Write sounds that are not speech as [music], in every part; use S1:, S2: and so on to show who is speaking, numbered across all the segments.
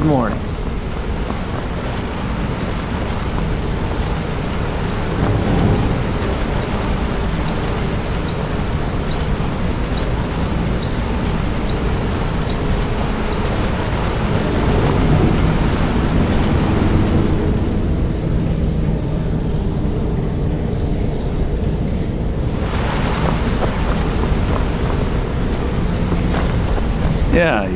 S1: Good morning.
S2: Yeah,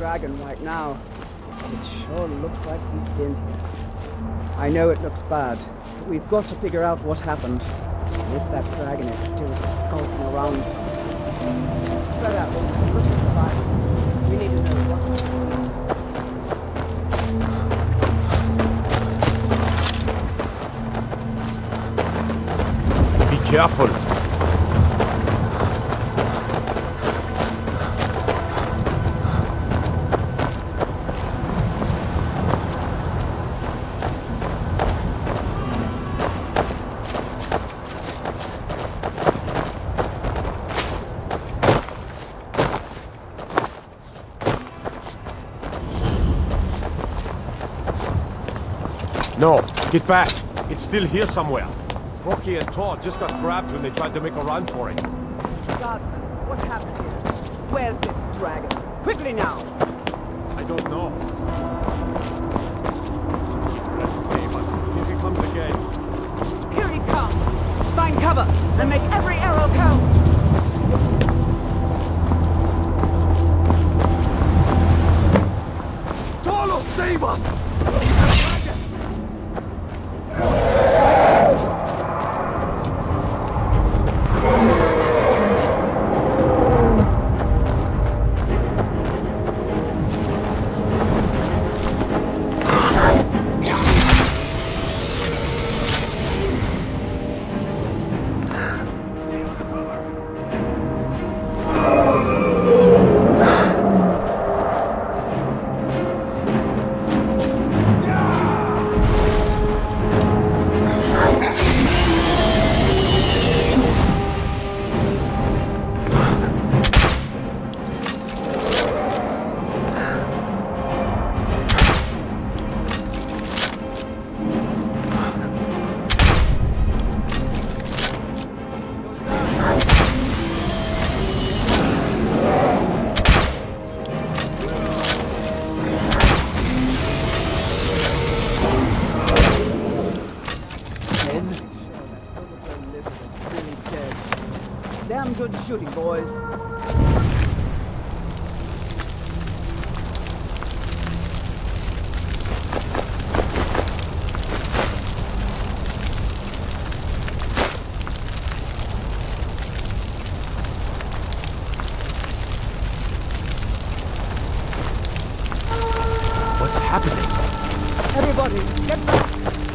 S3: dragon right now. It sure looks like he's been here. I know it looks bad, but we've got to figure out what happened. And if that dragon is still skulking around somewhere. Spread out. Look at. We need to know what.
S4: Careful. Get back. It's still here somewhere. Hroki and Tor just got grabbed when they tried to make a run for it.
S3: God, what happened here? Where's this dragon? Quickly now!
S4: I don't know. Let's save us. Here he comes again.
S3: Here he comes! Find cover and make every arrow count!
S4: Save us! Happening?
S3: Everybody, get back!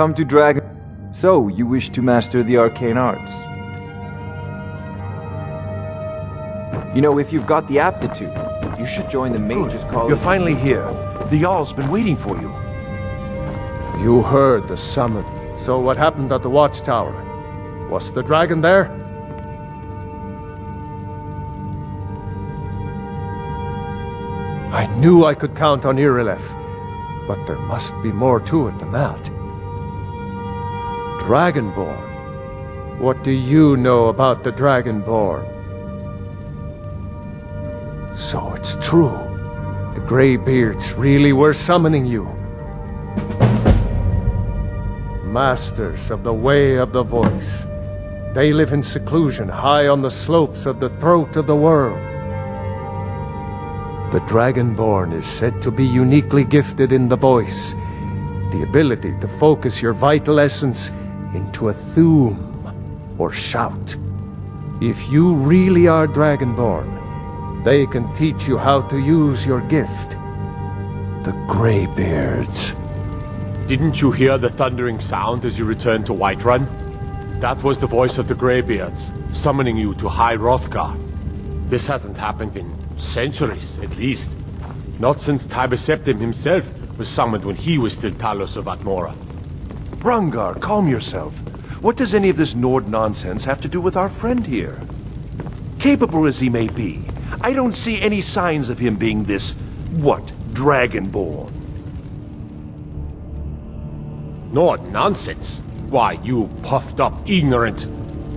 S1: Come to Dragon. So, you wish to master the arcane arts? You know, if you've got the aptitude, you should join the Mages College.
S5: You're finally here. The Jarl's been waiting for you.
S6: You heard the summon. So what happened at the watchtower? Was the dragon there? I knew I could count on Irileth, but there must be more to it than that. Dragonborn. What do you know about the Dragonborn? So it's true. The Greybeards really were summoning you. Masters of the Way of the Voice. They live in seclusion high on the slopes of the throat of the world. The Dragonborn is said to be uniquely gifted in the voice, the ability to focus your vital essence into a Thu'um, or shout. If you really are Dragonborn, they can teach you how to use your gift. The Greybeards.
S4: Didn't you hear the thundering sound as you returned to Whiterun? That was the voice of the Greybeards, summoning you to High Hrothgar. This hasn't happened in centuries, at least. Not since Tiber Septim himself was summoned when he was still Talos of Atmora.
S5: Hrongar, calm yourself. What does any of this Nord nonsense have to do with our friend here? Capable as he may be, I don't see any signs of him being this, what, Dragonborn.
S4: Nord nonsense? Why, you puffed up ignorant.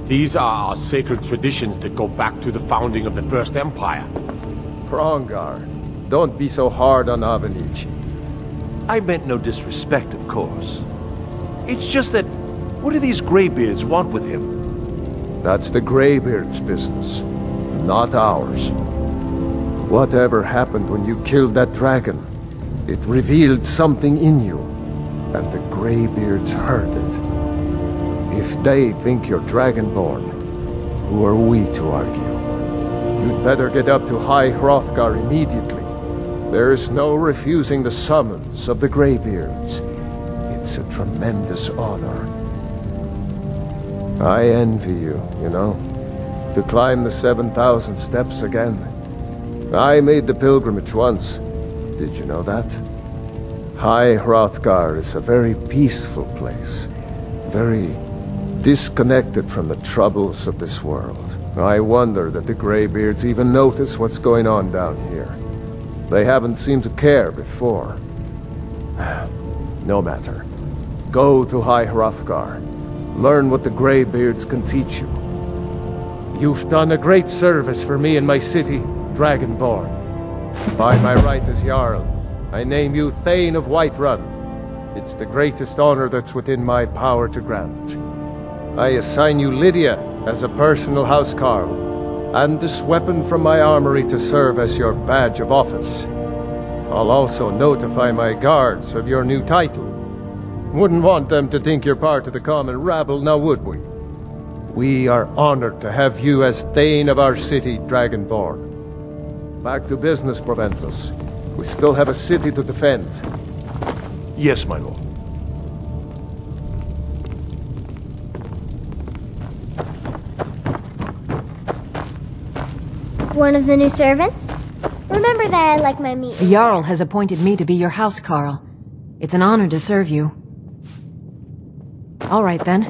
S4: These are our sacred traditions that go back to the founding of the First Empire.
S6: Hrongar, don't be so hard on Avenicci.
S5: I meant no disrespect, of course. It's just that, what do these Greybeards want with him?
S6: That's the Greybeard's business, not ours. Whatever happened when you killed that dragon, it revealed something in you, and the Greybeards heard it. If they think you're Dragonborn, who are we to argue? You'd better get up to High Hrothgar immediately. There is no refusing the summons of the Greybeards. It's a tremendous honor. I envy you, you know, to climb the 7,000 steps again. I made the pilgrimage once. Did you know that? High Hrothgar is a very peaceful place. Very disconnected from the troubles of this world. I wonder that the Greybeards even notice what's going on down here. They haven't seemed to care before. [sighs] No matter. Go to High Hrothgar. Learn what the Greybeards can teach you. You've done a great service for me and my city, Dragonborn. By my right as Jarl, I name you Thane of Whiterun. It's the greatest honor that's within my power to grant. I assign you Lydia as a personal housecarl, and this weapon from my armory to serve as your badge of office. I'll also notify my guards of your new title. Wouldn't want them to think you're part of the common rabble, now would we? We are honored to have you as Thane of our city, Dragonborn. Back to business, Proventus. We still have a city to defend.
S5: Yes, my lord.
S7: One of the new servants? Remember that I like my meat.
S8: The Jarl has appointed me to be your housecarl. It's an honor to serve you. All right, then.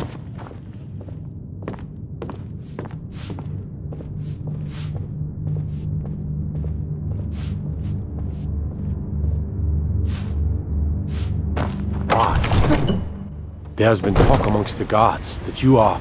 S4: There has been talk amongst the gods that you are...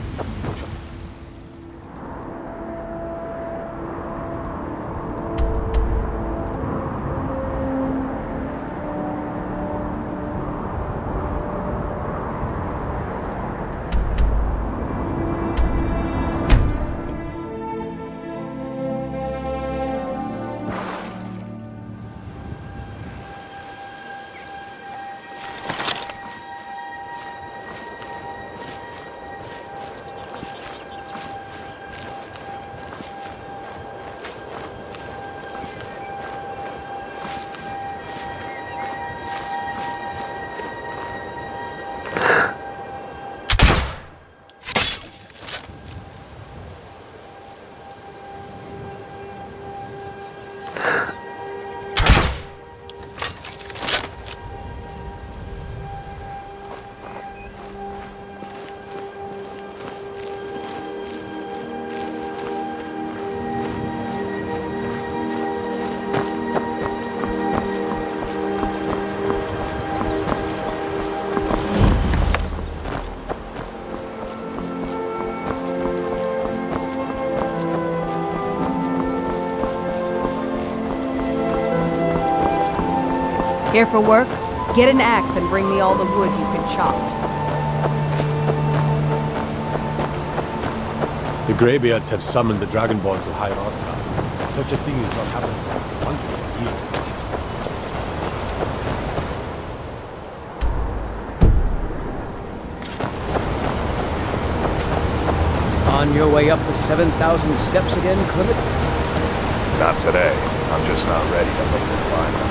S9: Here for work? Get an axe and bring me all the wood you can chop.
S4: The Greybeards have summoned the Dragonborn to High Hrothgar. Such a thing has not happened for hundreds of years.
S3: On your way up the 7,000 steps again, Klimmek?
S10: Not today. I'm just not ready to make the climb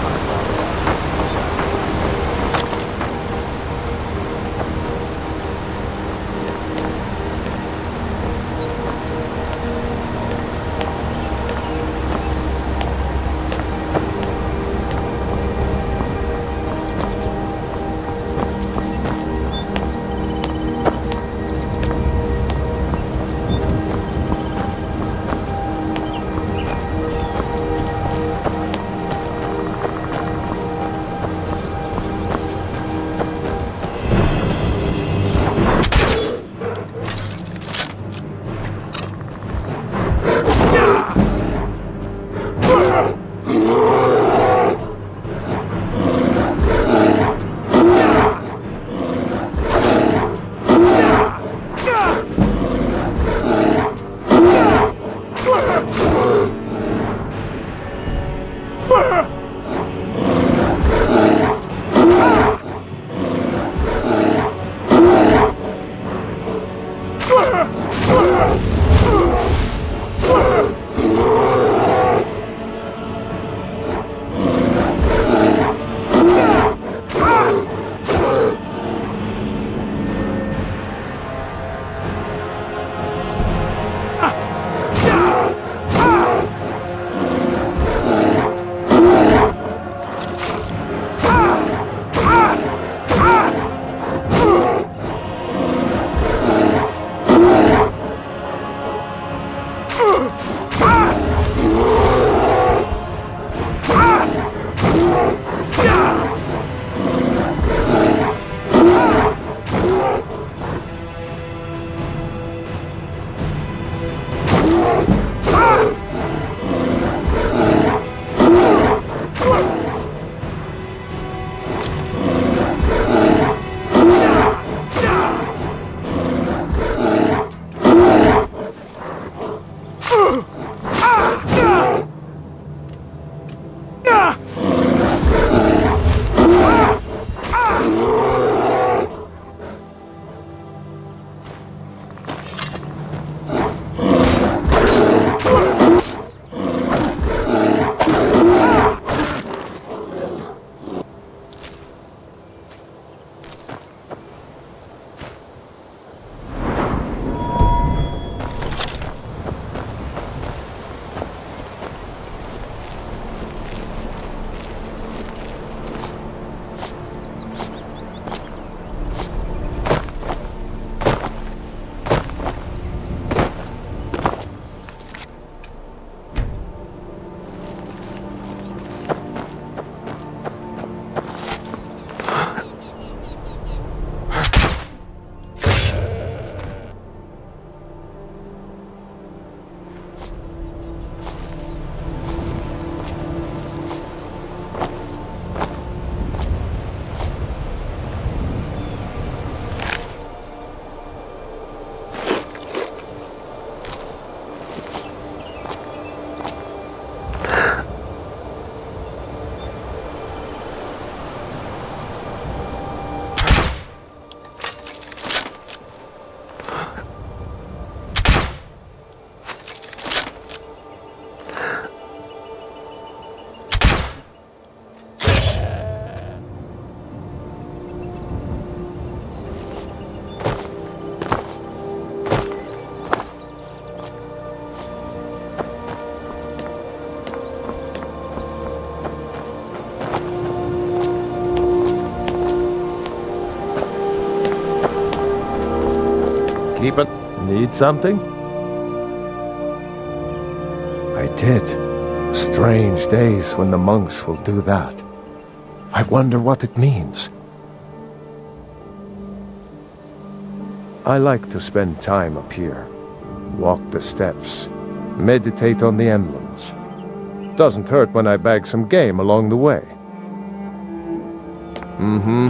S6: Need something? I did. Strange days when the monks will do that. I wonder what it means. I like to spend time up here. Walk the steps. Meditate on the emblems. Doesn't hurt when I bag some game along the way. Mm-hmm.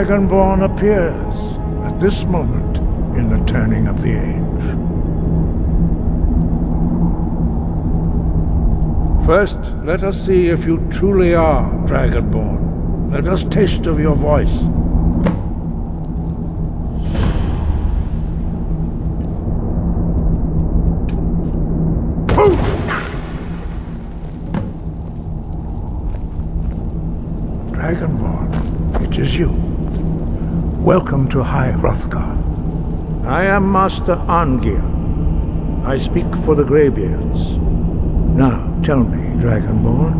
S11: Dragonborn appears at this moment in the turning of the age. First, let us see if you truly are Dragonborn. Let us taste of your voice. Welcome to High Hrothgar. I am Master Arngeir. I speak for the Greybeards. Now, tell me, Dragonborn,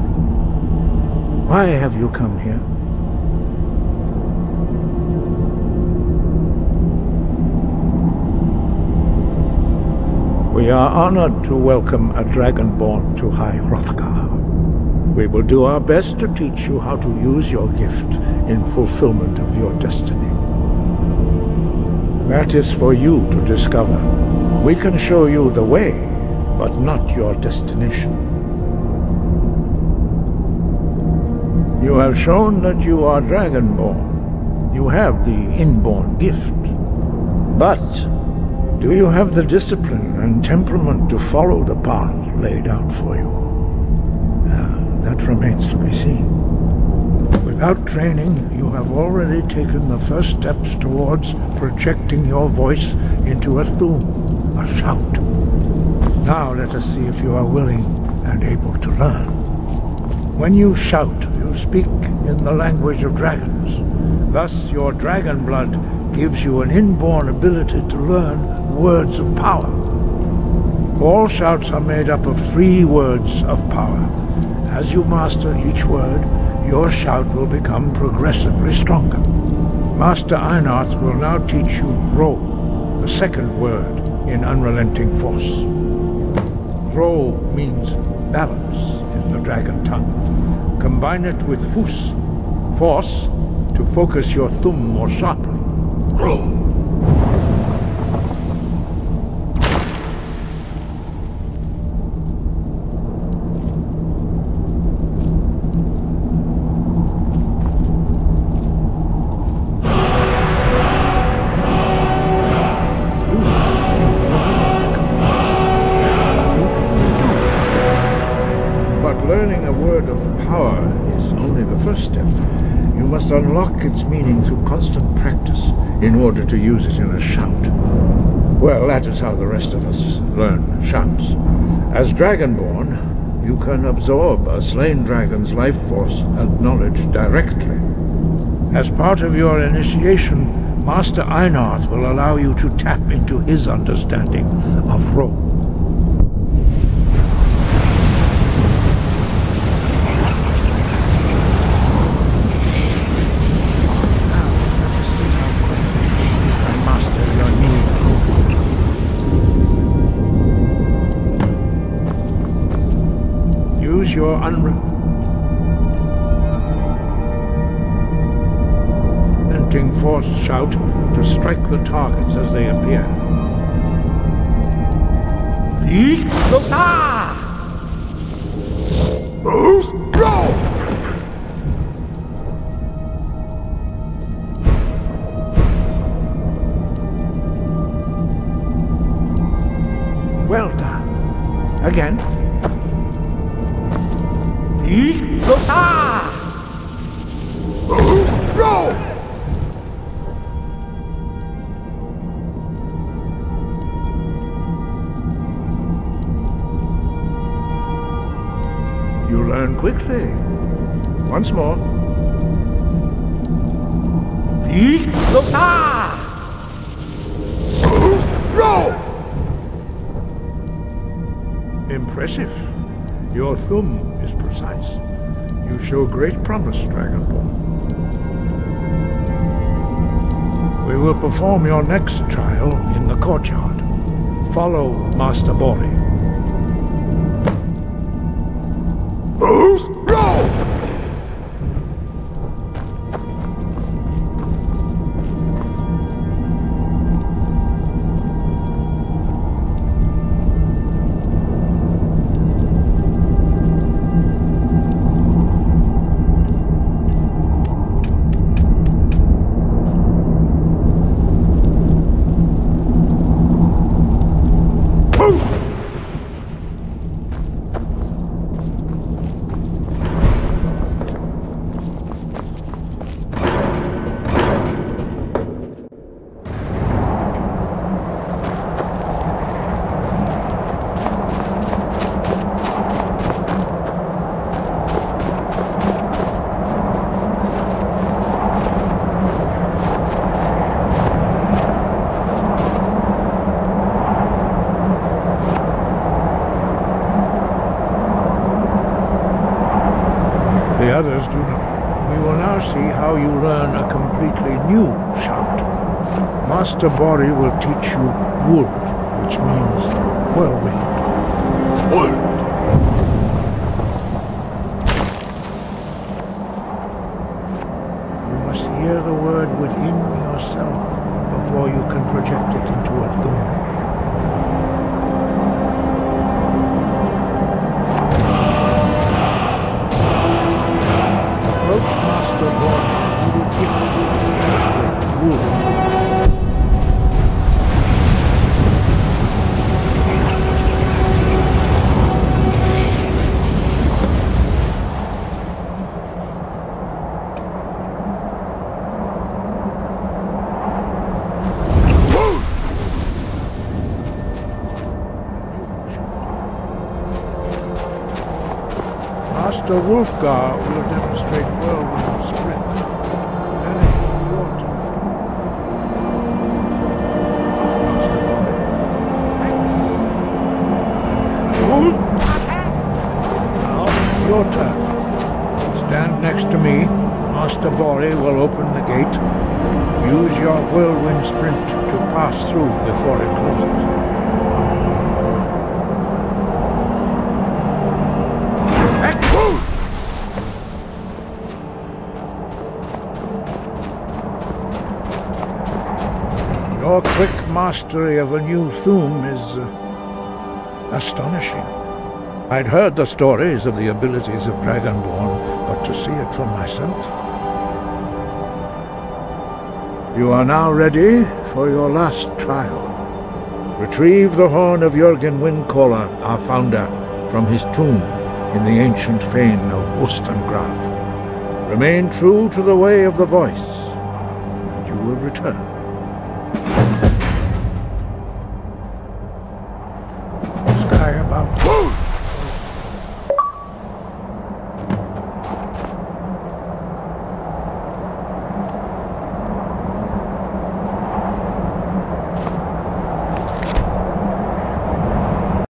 S11: why have you come here? We are honored to welcome a Dragonborn to High Hrothgar. We will do our best to teach you how to use your gift in fulfillment of your destiny. That is for you to discover. We can show you the way, but not your destination. You have shown that you are Dragonborn. You have the inborn gift. But do you have the discipline and temperament to follow the path laid out for you? Uh, that remains to be seen. Without training, you have already taken the first steps towards projecting your voice into a Thu'um, a shout. Now let us see if you are willing and able to learn. When you shout, you speak in the language of dragons. Thus, your dragon blood gives you an inborn ability to learn words of power. All shouts are made up of three words of power. As you master each word, your shout will become progressively stronger. Master Einarth will now teach you Ro, the second word in Unrelenting Force. Ro means balance in the dragon tongue. Combine it with Fus, force, to focus your Thu'um more sharply. Ro! Meaning through constant practice in order to use it in a shout. Well, that is how the rest of us learn shouts. As Dragonborn, you can absorb a slain dragon's life force and knowledge directly. As part of your initiation, Master Einarth will allow you to tap into his understanding of Ro. For. Use your unrelenting force shout to strike the targets as they appear. Boost! Go! Well done. Again. Once more. Go! Ah! Impressive. Your Thu'um is precise. You show great promise, Dragonborn. We will perform your next trial in the courtyard. Follow Master Borri. Master Borri will teach you Wuld, which means whirlwind. Master Wulfgar will demonstrate sprint. Turn. Master Borri. Wolf! Now your turn. Stand next to me. Master Borri will open the gate. Use your whirlwind sprint to pass through before it closes. Your quick mastery of a new Thu'um is uh, astonishing. I'd heard the stories of the abilities of Dragonborn, but to see it for myself. You are now ready for your last trial. Retrieve the horn of Jürgen Windcaller, our founder, from his tomb in the ancient fane of Ustengrav. Remain true to the way of the voice, and you will return.